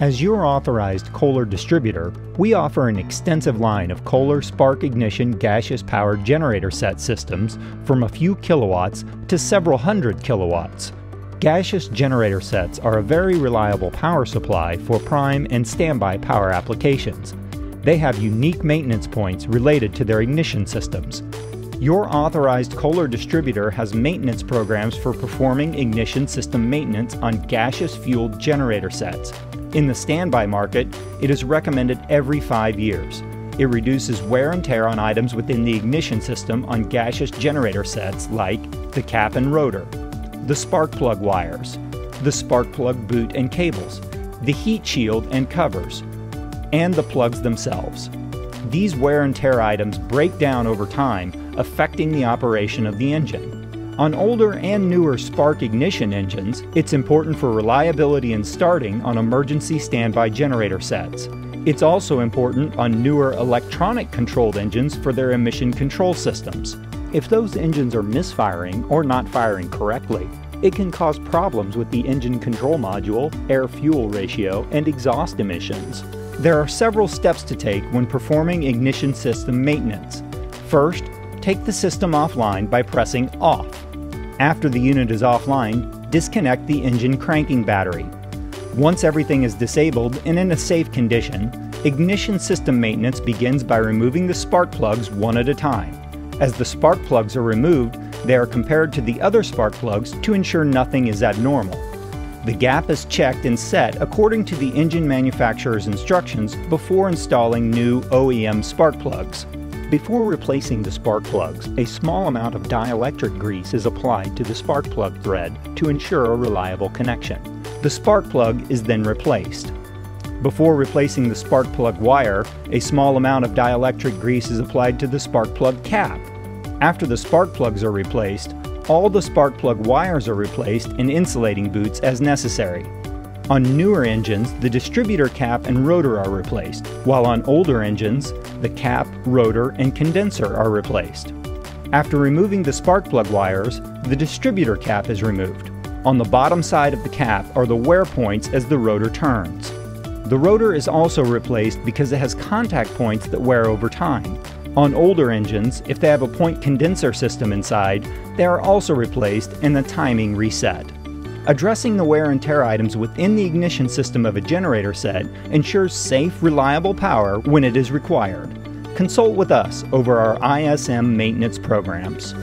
As your authorized Kohler distributor, we offer an extensive line of Kohler spark ignition gaseous powered generator set systems from a few kilowatts to several hundred kilowatts. Gaseous generator sets are a very reliable power supply for prime and standby power applications. They have unique maintenance points related to their ignition systems. Your authorized Kohler distributor has maintenance programs for performing ignition system maintenance on gaseous fueled generator sets in the standby market, it is recommended every five years. It reduces wear and tear on items within the ignition system on gaseous generator sets like the cap and rotor, the spark plug wires, the spark plug boot and cables, the heat shield and covers, and the plugs themselves. These wear and tear items break down over time, affecting the operation of the engine. On older and newer spark ignition engines, it's important for reliability in starting on emergency standby generator sets. It's also important on newer electronic controlled engines for their emission control systems. If those engines are misfiring or not firing correctly, it can cause problems with the engine control module, air-fuel ratio, and exhaust emissions. There are several steps to take when performing ignition system maintenance. First, take the system offline by pressing off. After the unit is offline, disconnect the engine cranking battery. Once everything is disabled and in a safe condition, ignition system maintenance begins by removing the spark plugs one at a time. As the spark plugs are removed, they are compared to the other spark plugs to ensure nothing is abnormal. The gap is checked and set according to the engine manufacturer's instructions before installing new OEM spark plugs. Before replacing the spark plugs, a small amount of dielectric grease is applied to the spark plug thread to ensure a reliable connection. The spark plug is then replaced. Before replacing the spark plug wire, a small amount of dielectric grease is applied to the spark plug cap. After the spark plugs are replaced, all the spark plug wires are replaced and insulating boots as necessary. On newer engines, the distributor cap and rotor are replaced, while on older engines, the cap, rotor, and condenser are replaced. After removing the spark plug wires, the distributor cap is removed. On the bottom side of the cap are the wear points as the rotor turns. The rotor is also replaced because it has contact points that wear over time. On older engines, if they have a point condenser system inside, they are also replaced and the timing reset. Addressing the wear and tear items within the ignition system of a generator set ensures safe, reliable power when it is required. Consult with us over our ISM maintenance programs.